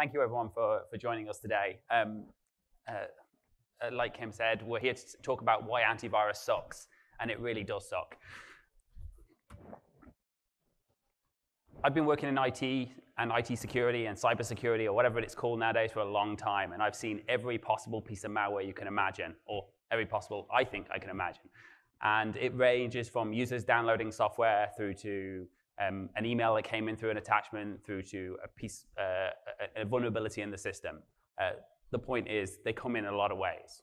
thank you everyone for, for joining us today. Um, uh, uh, like Kim said, we're here to talk about why antivirus sucks, and it really does suck. I've been working in IT and IT security and cybersecurity or whatever it's called nowadays for a long time, and I've seen every possible piece of malware you can imagine, or every possible I think I can imagine. And it ranges from users downloading software through to um, an email that came in through an attachment, through to a piece, uh, a, a, vulnerability in the system. Uh, the point is, they come in a lot of ways.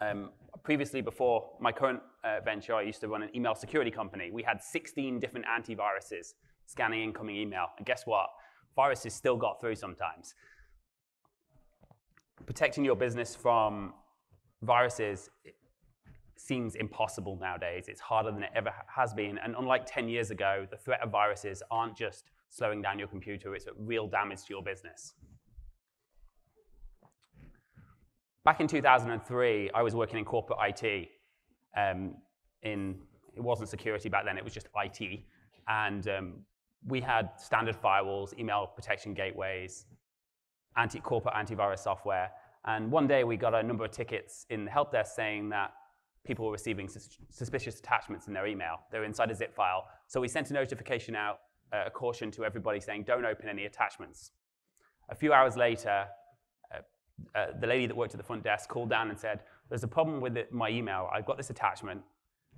Um, previously, before my current uh, venture, I used to run an email security company. We had 16 different antiviruses scanning incoming email. And guess what? Viruses still got through sometimes. Protecting your business from viruses seems impossible nowadays. It's harder than it ever has been. And unlike 10 years ago, the threat of viruses aren't just slowing down your computer, it's a real damage to your business. Back in 2003, I was working in corporate IT. Um, in, it wasn't security back then, it was just IT. And um, we had standard firewalls, email protection gateways, anti corporate antivirus software. And one day we got a number of tickets in the help desk saying that people were receiving sus suspicious attachments in their email. They're inside a zip file. So we sent a notification out, uh, a caution to everybody saying, don't open any attachments. A few hours later, uh, uh, the lady that worked at the front desk called down and said, there's a problem with it, my email. I've got this attachment,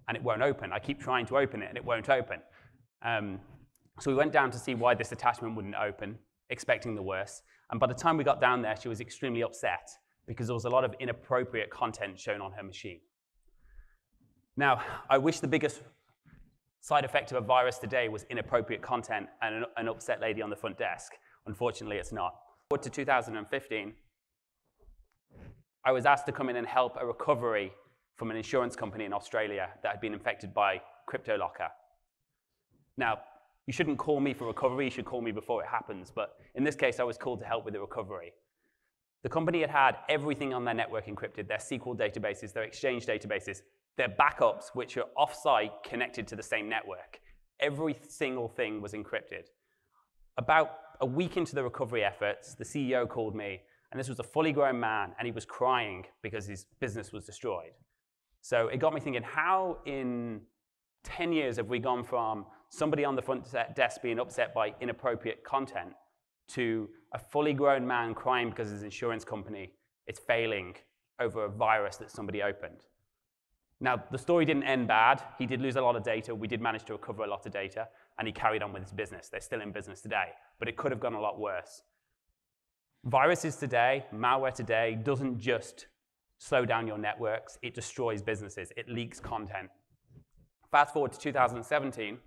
and it won't open. I keep trying to open it, and it won't open. Um, so we went down to see why this attachment wouldn't open, expecting the worst. And by the time we got down there, she was extremely upset because there was a lot of inappropriate content shown on her machine. Now, I wish the biggest side effect of a virus today was inappropriate content and an, an upset lady on the front desk. Unfortunately, it's not. Forward to 2015, I was asked to come in and help a recovery from an insurance company in Australia that had been infected by CryptoLocker. Now, you shouldn't call me for recovery, you should call me before it happens. But in this case, I was called to help with the recovery. The company had had everything on their network encrypted, their SQL databases, their Exchange databases, their backups, which are offsite connected to the same network. Every single thing was encrypted. About a week into the recovery efforts, the CEO called me, and this was a fully grown man, and he was crying because his business was destroyed. So it got me thinking, how in 10 years have we gone from somebody on the front desk being upset by inappropriate content to a fully grown man crying because his insurance company is failing over a virus that somebody opened. Now, the story didn't end bad. He did lose a lot of data. We did manage to recover a lot of data, and he carried on with his business. They're still in business today, but it could have gone a lot worse. Viruses today, malware today, doesn't just slow down your networks, it destroys businesses, it leaks content. Fast forward to 2017,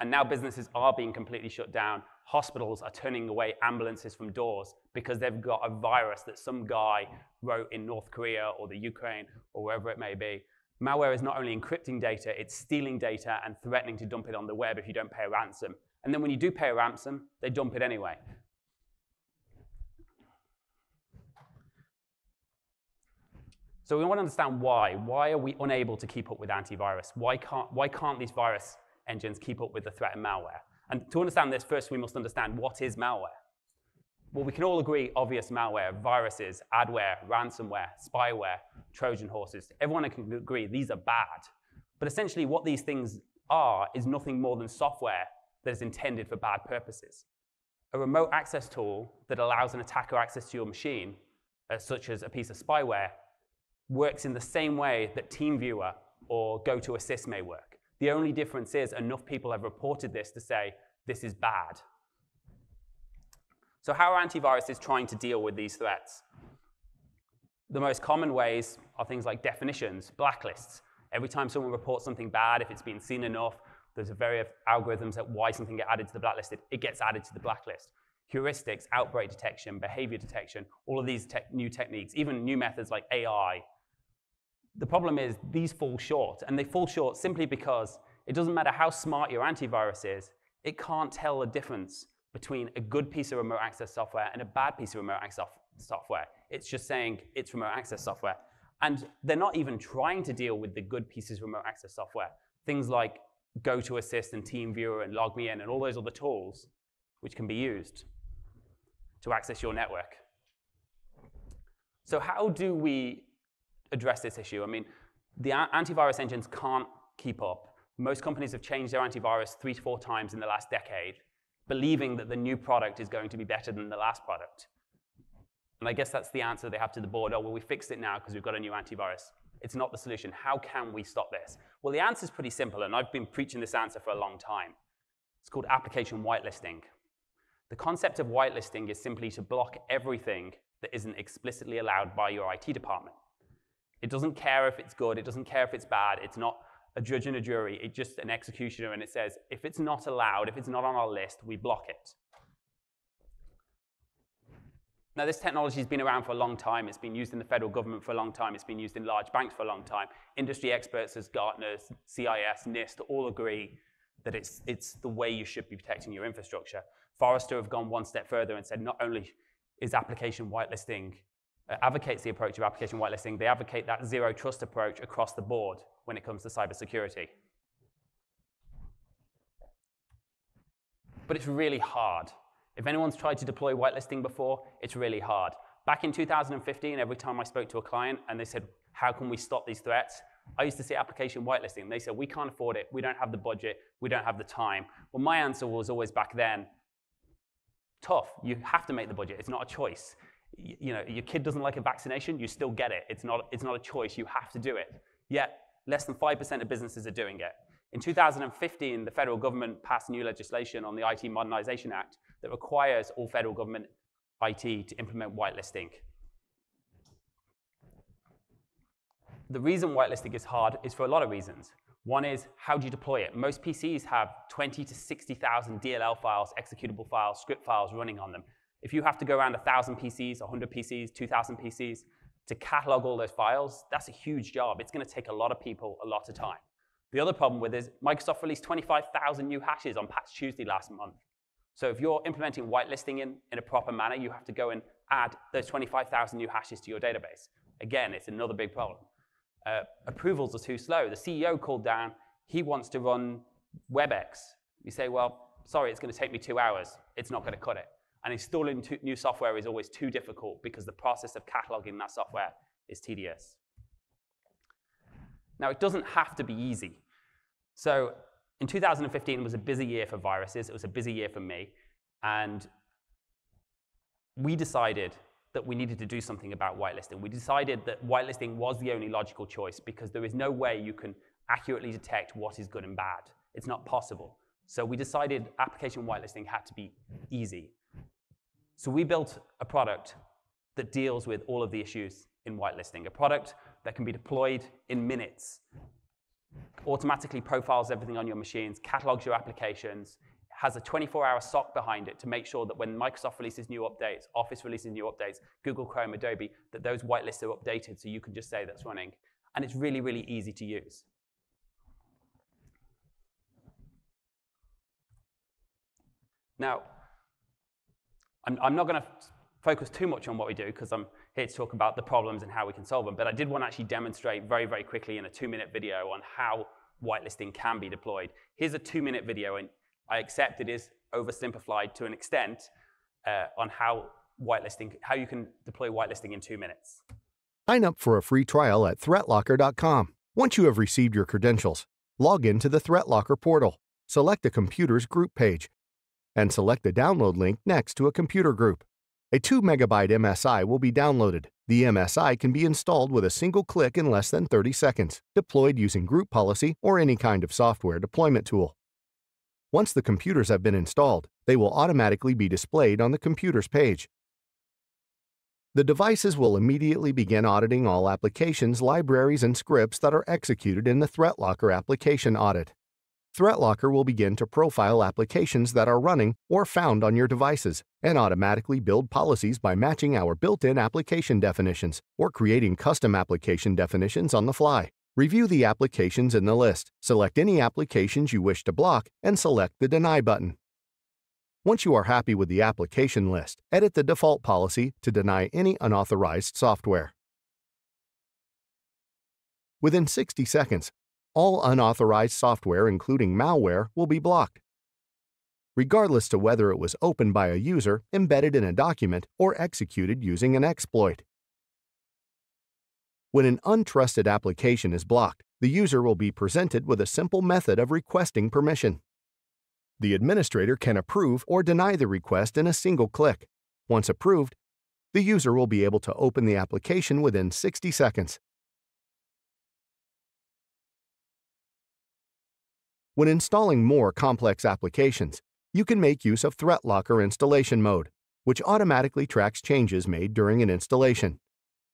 and now businesses are being completely shut down. Hospitals are turning away ambulances from doors because they've got a virus that some guy wrote in North Korea or the Ukraine or wherever it may be. Malware is not only encrypting data, it's stealing data and threatening to dump it on the web if you don't pay a ransom. And then when you do pay a ransom, they dump it anyway. So we want to understand why. Why are we unable to keep up with antivirus? Why can't, why can't these virus engines keep up with the threat of malware? And to understand this, first we must understand what is malware. Well, we can all agree obvious malware, viruses, adware, ransomware, spyware, Trojan horses. Everyone can agree these are bad. But essentially what these things are is nothing more than software that is intended for bad purposes. A remote access tool that allows an attacker access to your machine, uh, such as a piece of spyware, works in the same way that TeamViewer or GoToAssist may work. The only difference is enough people have reported this to say this is bad. So how are antiviruses trying to deal with these threats? The most common ways are things like definitions, blacklists. Every time someone reports something bad, if it's been seen enough, there's a various algorithms that why something get added to the blacklist, it, gets added to the blacklist. Heuristics, outbreak detection, behavior detection, all of these te new techniques, even new methods like AI, the problem is these fall short, and they fall short simply because it doesn't matter how smart your antivirus is, it can't tell the difference between a good piece of remote access software and a bad piece of remote access software. It's just saying it's remote access software. And they're not even trying to deal with the good pieces of remote access software. Things like GoToAssist and TeamViewer and LogMeIn and all those other tools which can be used to access your network. So how do we address this issue? I mean, the antivirus engines can't keep up. Most companies have changed their antivirus three to four times in the last decade, believing that the new product is going to be better than the last product. And I guess that's the answer they have to the board. Oh, well, we fixed it now because we've got a new antivirus. It's not the solution. How can we stop this? Well, the answer is pretty simple, and I've been preaching this answer for a long time. It's called application whitelisting. The concept of whitelisting is simply to block everything that isn't explicitly allowed by your IT department. It doesn't care if it's good, it doesn't care if it's bad, it's not a judge and a jury, it's just an executioner, and it says if it's not allowed, if it's not on our list, we block it. Now, this technology has been around for a long time. It's been used in the federal government for a long time. It's been used in large banks for a long time. Industry experts as Gartner, CIS, NIST all agree that it's, it's the way you should be protecting your infrastructure. Forrester have gone one step further and said not only is application whitelisting, Uh, advocates the approach of application whitelisting, they advocate that zero trust approach across the board when it comes to cybersecurity. But it's really hard. If anyone's tried to deploy whitelisting before, it's really hard. Back in 2015, every time I spoke to a client and they said, how can we stop these threats? I used to say application whitelisting. They said, we can't afford it. We don't have the budget. We don't have the time. Well, my answer was always back then, tough. You have to make the budget. It's not a choice. You know, your kid doesn't like a vaccination, you still get it. It's not, it's not a choice. You have to do it. Yet, less than 5% of businesses are doing it. In 2015, the federal government passed new legislation on the IT Modernization Act that requires all federal government IT to implement whitelisting. The reason whitelisting is hard is for a lot of reasons. One is how do you deploy it? Most PCs have 20 to 60,000 DLL files, executable files, script files running on them. If you have to go around 1,000 PCs, 100 PCs, 2,000 PCs to catalog all those files, that's a huge job. It's going to take a lot of people a lot of time. The other problem with is Microsoft released 25,000 new hashes on Patch Tuesday last month. So if you're implementing whitelisting in, in a proper manner, you have to go and add those 25,000 new hashes to your database. Again, it's another big problem. Uh, approvals are too slow. The CEO called down, he wants to run WebEx. You say, well, sorry, it's going to take me two hours. It's not going to cut it. And installing new software is always too difficult because the process of cataloging that software is tedious. Now, it doesn't have to be easy. So in 2015 was a busy year for viruses. It was a busy year for me. And we decided that we needed to do something about whitelisting. We decided that whitelisting was the only logical choice because there is no way you can accurately detect what is good and bad. It's not possible. So we decided application whitelisting had to be easy. So we built a product that deals with all of the issues in whitelisting, a product that can be deployed in minutes automatically profiles everything on your machines, catalogs your applications, has a 24-hour SOC behind it to make sure that when Microsoft releases new updates, Office releases new updates, Google Chrome, Adobe, that those whitelists are updated so you can just say that's running. And it's really, really easy to use. Now, I'm, I'm not going to focus too much on what we do because I'm here to talk about the problems and how we can solve them. But I did want to actually demonstrate very, very quickly in a two-minute video on how whitelisting can be deployed. Here's a two-minute video, and I accept it is oversimplified to an extent uh, on how whitelisting, how you can deploy whitelisting in two minutes. Sign up for a free trial at ThreatLocker.com. Once you have received your credentials, log in to the ThreatLocker portal, select a computer's group page, and select the download link next to a computer group. A 2 megabyte MSI will be downloaded. The MSI can be installed with a single click in less than 30 seconds, deployed using group policy or any kind of software deployment tool. Once the computers have been installed, they will automatically be displayed on the computer's page. The devices will immediately begin auditing all applications, libraries, and scripts that are executed in the ThreatLocker application audit. ThreatLocker will begin to profile applications that are running or found on your devices and automatically build policies by matching our built-in application definitions or creating custom application definitions on the fly. Review the applications in the list, select any applications you wish to block, and select the Deny button. Once you are happy with the application list, edit the default policy to deny any unauthorized software. Within 60 seconds, all unauthorized software, including malware, will be blocked. regardless to whether it was opened by a user, embedded in a document, or executed using an exploit. When an untrusted application is blocked, the user will be presented with a simple method of requesting permission. The administrator can approve or deny the request in a single click. Once approved, the user will be able to open the application within 60 seconds. When installing more complex applications, you can make use of ThreatLocker installation mode, which automatically tracks changes made during an installation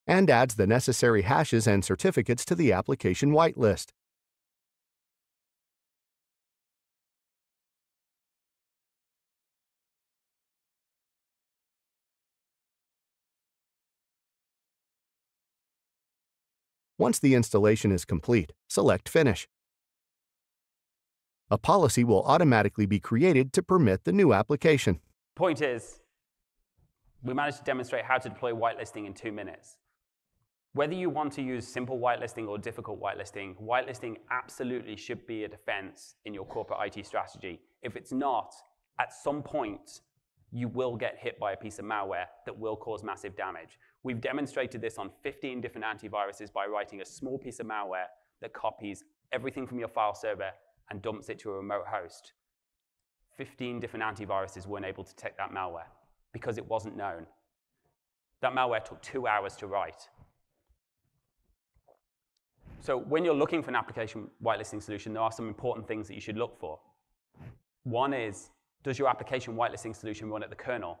and adds the necessary hashes and certificates to the application whitelist. Once the installation is complete, select Finish. A policy will automatically be created to permit the new application. Point is, we managed to demonstrate how to deploy whitelisting in two minutes. Whether you want to use simple whitelisting or difficult whitelisting, whitelisting absolutely should be a defense in your corporate IT strategy. If it's not, at some point, you will get hit by a piece of malware that will cause massive damage. We've demonstrated this on 15 different antiviruses by writing a small piece of malware that copies everything from your file server and dumps it to a remote host. 15 different antiviruses weren't able to detect that malware because it wasn't known. That malware took two hours to write. So when you're looking for an application whitelisting solution, there are some important things that you should look for. One is, does your application whitelisting solution run at the kernel?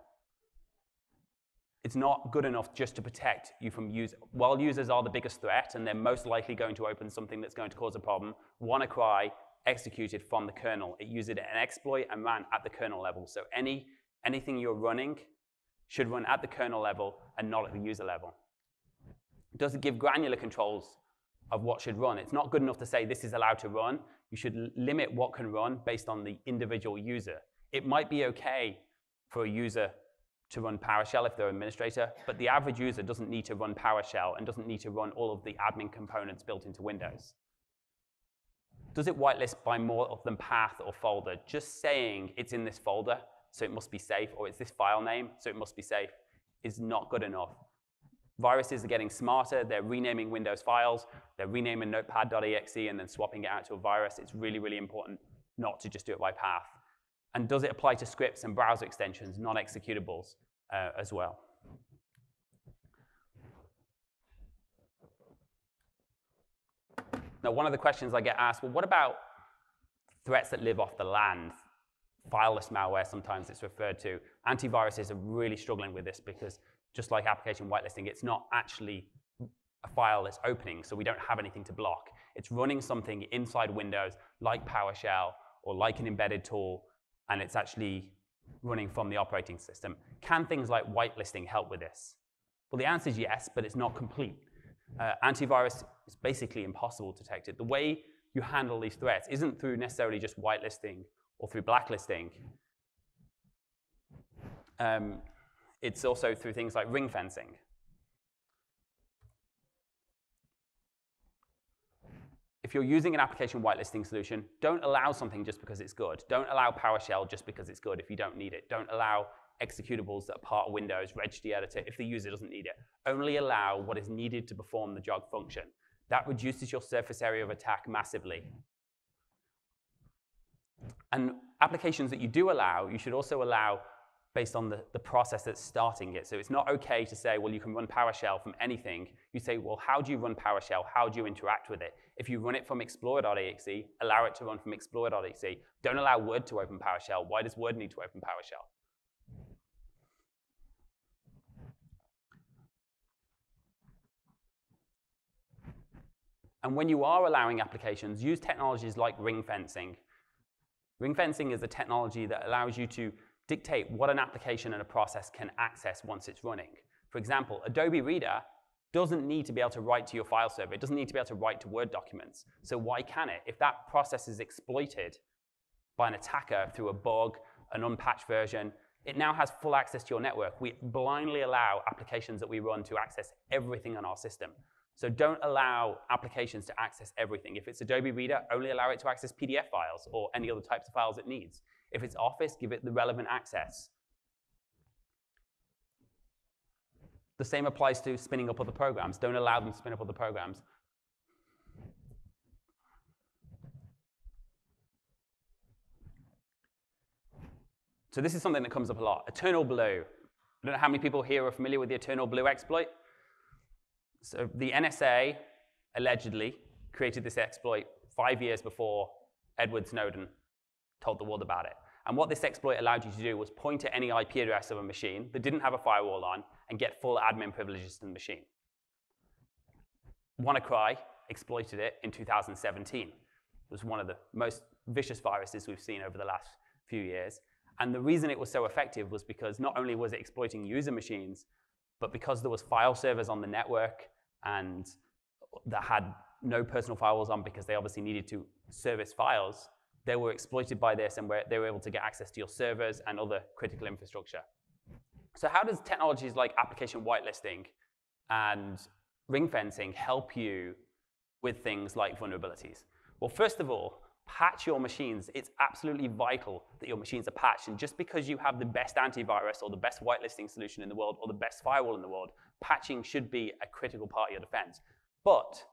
It's not good enough just to protect you from use. While users are the biggest threat, and they're most likely going to open something that's going to cause a problem, WannaCry executed from the kernel. It used an exploit and ran at the kernel level. So any, anything you're running should run at the kernel level and not at the user level. It give granular controls of what should run. It's not good enough to say this is allowed to run. You should limit what can run based on the individual user. It might be okay for a user to run PowerShell if they're an administrator, but the average user doesn't need to run PowerShell and doesn't need to run all of the admin components built into Windows. Does it whitelist by more than path or folder? Just saying it's in this folder, so it must be safe, or it's this file name, so it must be safe, is not good enough. Viruses are getting smarter. They're renaming Windows files. They're renaming notepad.exe and then swapping it out to a virus. It's really, really important not to just do it by path. And does it apply to scripts and browser extensions, non-executables uh, as well? Now, one of the questions I get asked, well, what about threats that live off the land? Fileless malware, sometimes it's referred to. Antiviruses are really struggling with this because just like application whitelisting, it's not actually a file that's opening, so we don't have anything to block. It's running something inside Windows like PowerShell or like an embedded tool, and it's actually running from the operating system. Can things like whitelisting help with this? Well, the answer is yes, but it's not complete. Uh, antivirus is basically impossible to detect it. The way you handle these threats isn't through necessarily just whitelisting or through blacklisting. Um, it's also through things like ring fencing. If you're using an application whitelisting solution, don't allow something just because it's good. Don't allow PowerShell just because it's good if you don't need it. Don't allow executables that are part of Windows, registry editor, if the user doesn't need it. Only allow what is needed to perform the job function. That reduces your surface area of attack massively. And applications that you do allow, you should also allow based on the, the process that's starting it. So it's not okay to say, well, you can run PowerShell from anything. You say, well, how do you run PowerShell? How do you interact with it? If you run it from Explorer.exe, allow it to run from Explorer.exe. Don't allow Word to open PowerShell. Why does Word need to open PowerShell? And when you are allowing applications, use technologies like ring fencing. Ring fencing is a technology that allows you to dictate what an application and a process can access once it's running. For example, Adobe Reader doesn't need to be able to write to your file server. It doesn't need to be able to write to Word documents. So why can it? If that process is exploited by an attacker through a bug, an unpatched version, it now has full access to your network. We blindly allow applications that we run to access everything on our system. So don't allow applications to access everything. If it's Adobe Reader, only allow it to access PDF files or any other types of files it needs. If it's Office, give it the relevant access. The same applies to spinning up other programs. Don't allow them to spin up other programs. So this is something that comes up a lot. Eternal Blue. I don't know how many people here are familiar with the Eternal Blue exploit. So the NSA allegedly created this exploit five years before Edward Snowden told the world about it. And what this exploit allowed you to do was point at any IP address of a machine that didn't have a firewall on and get full admin privileges to the machine. WannaCry exploited it in 2017. It was one of the most vicious viruses we've seen over the last few years. And the reason it was so effective was because not only was it exploiting user machines, but because there was file servers on the network and that had no personal firewalls on because they obviously needed to service files, they were exploited by this and they were able to get access to your servers and other critical infrastructure. So how does technologies like application whitelisting and ring fencing help you with things like vulnerabilities? Well, first of all, patch your machines. It's absolutely vital that your machines are patched. And just because you have the best antivirus or the best whitelisting solution in the world or the best firewall in the world, patching should be a critical part of your defense. But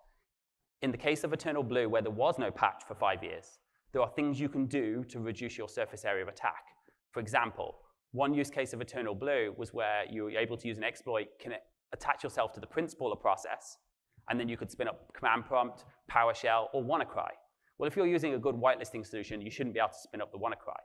in the case of Eternal Blue, where there was no patch for five years, there are things you can do to reduce your surface area of attack. For example, one use case of Eternal Blue was where you were able to use an exploit, connect, attach yourself to the print spooler process, and then you could spin up command prompt, PowerShell, or WannaCry. Well, if you're using a good whitelisting solution, you shouldn't be able to spin up the WannaCry.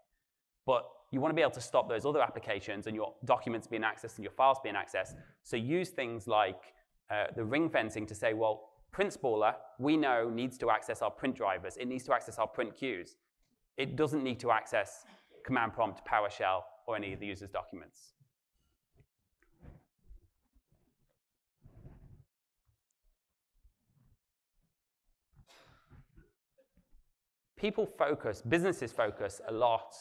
But you want to be able to stop those other applications and your documents being accessed and your files being accessed. So use things like uh, the ring fencing to say, well, print spooler, we know needs to access our print drivers. It needs to access our print queues. It doesn't need to access command prompt, PowerShell, or any of the user's documents. People focus, businesses focus a lot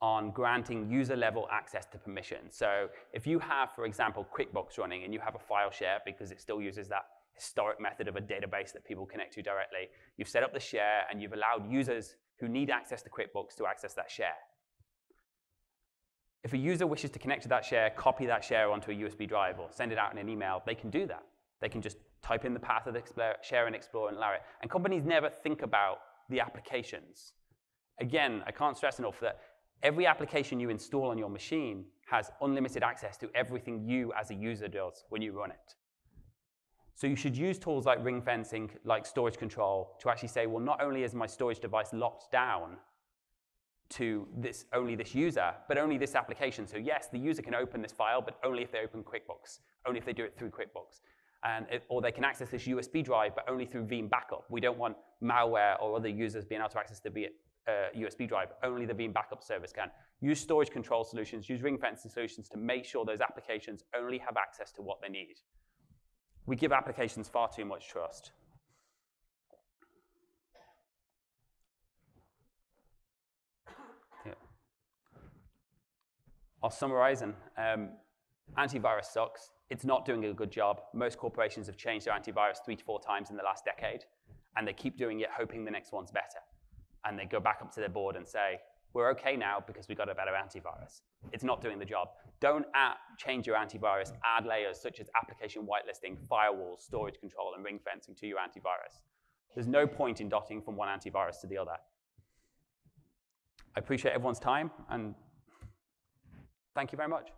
on granting user level access to permissions. So if you have, for example, QuickBooks running and you have a file share because it still uses that historic method of a database that people connect to directly, you've set up the share and you've allowed users who need access to QuickBooks to access that share. If a user wishes to connect to that share, copy that share onto a USB drive or send it out in an email, they can do that. They can just type in the path of the share and explore and allow it. And companies never think about the applications. Again, I can't stress enough that every application you install on your machine has unlimited access to everything you as a user does when you run it. So you should use tools like ring fencing, like storage control, to actually say, well, not only is my storage device locked down to this only this user, but only this application. So yes, the user can open this file, but only if they open QuickBooks, only if they do it through QuickBooks and it, or they can access this USB drive, but only through Veeam backup. We don't want malware or other users being able to access the uh, USB drive. Only the Veeam backup service can. Use storage control solutions, use ring fencing solutions to make sure those applications only have access to what they need. We give applications far too much trust. I'll summarize and um, antivirus sucks it's not doing a good job. Most corporations have changed their antivirus three to four times in the last decade, and they keep doing it hoping the next one's better. And they go back up to their board and say, we're okay now because we got a better antivirus. It's not doing the job. Don't add, change your antivirus, add layers such as application whitelisting, firewalls, storage control, and ring fencing to your antivirus. There's no point in dotting from one antivirus to the other. I appreciate everyone's time, and thank you very much.